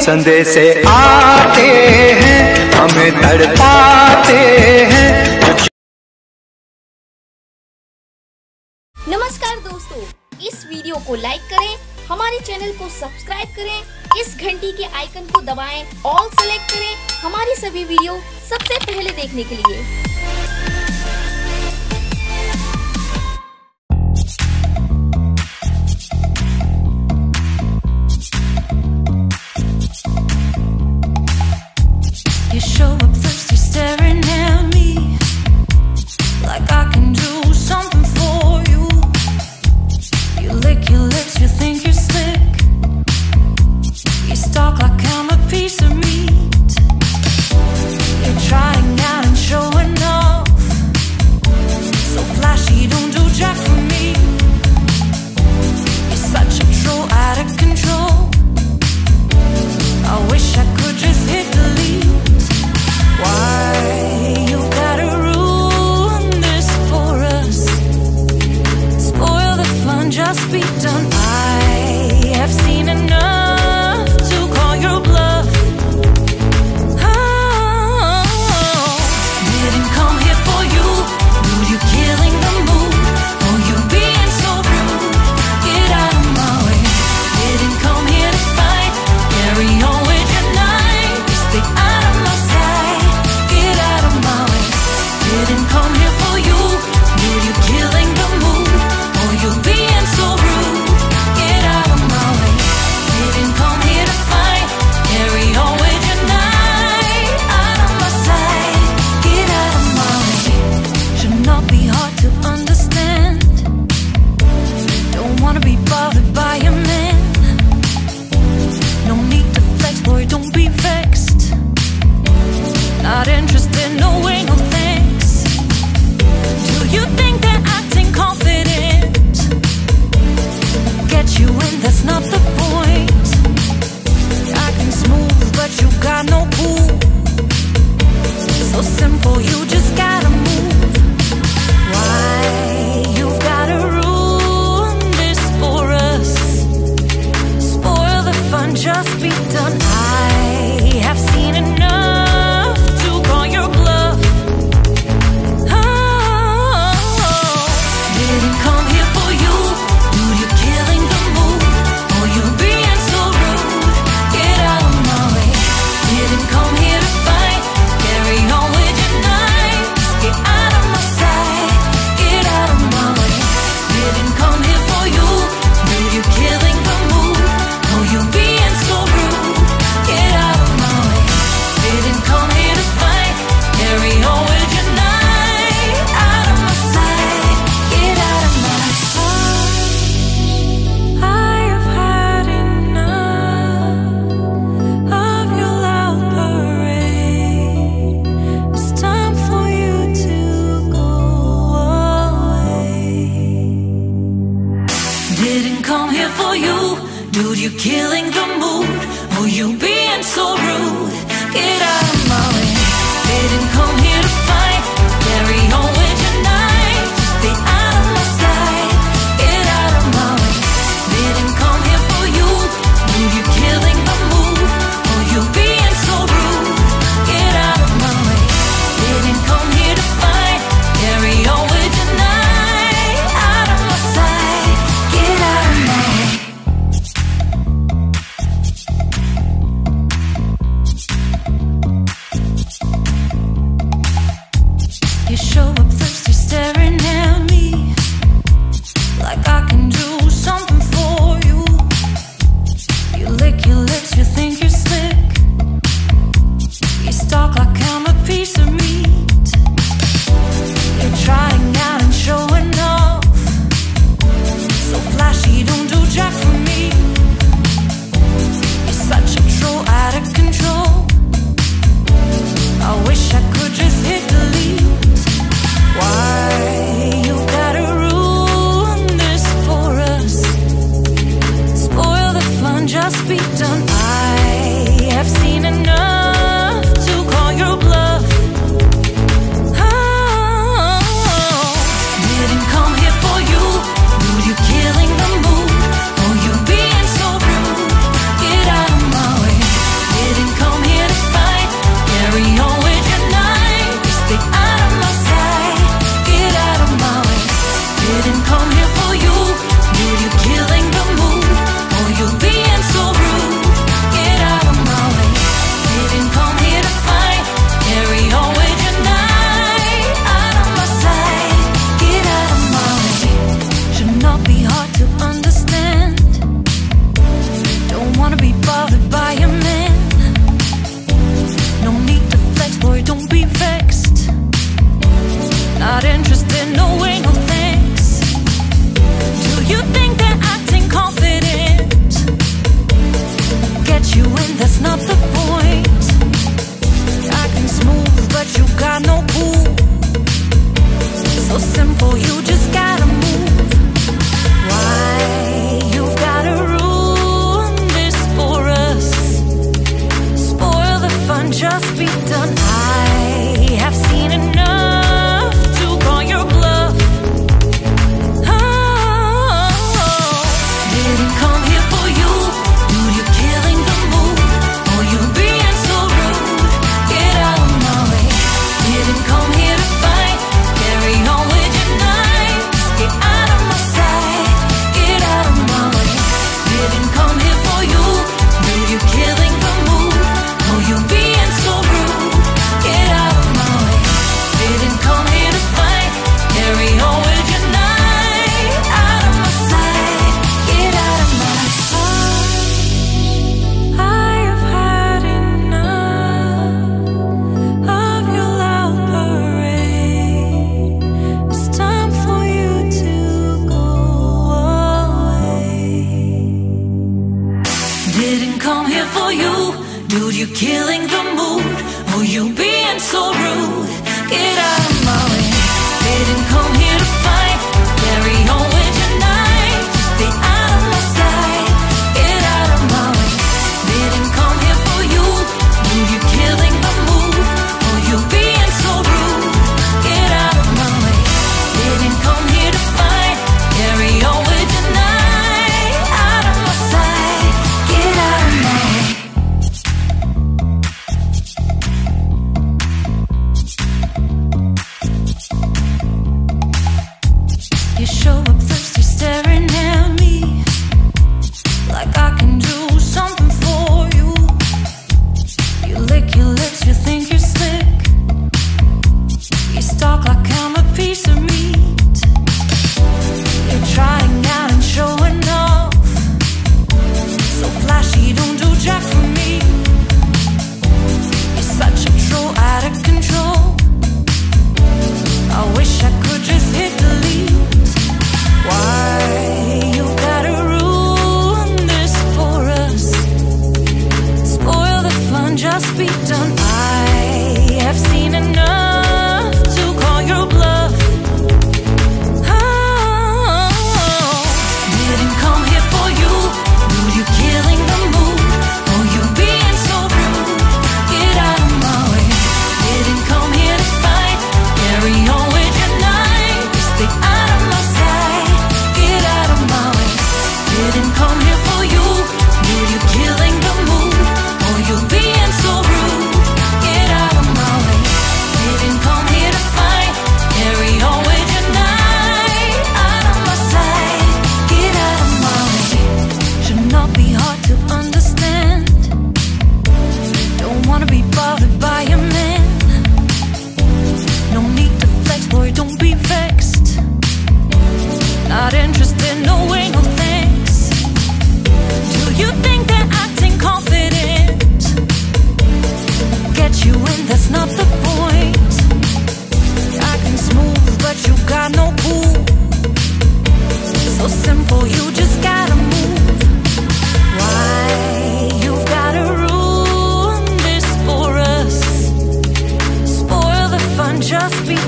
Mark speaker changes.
Speaker 1: संदेश आते हैं, हमें तड़पाते हैं।
Speaker 2: नमस्कार दोस्तों, इस वीडियो को लाइक करें, हमारे चैनल को सब्सक्राइब करें, इस घंटी के आइकन को दबाएँ ऑल सेलेक्ट करें, हमारी सभी वीडियो सबसे पहले देखने के लिए।
Speaker 3: Every. just be done. for you. Dude, you're killing the mood. Oh, you being so rude. Get out. dark like I'm a piece of me. you got no cool. So simple, you just gotta move. Why you gotta ruin this for us? Spoil the fun, just be.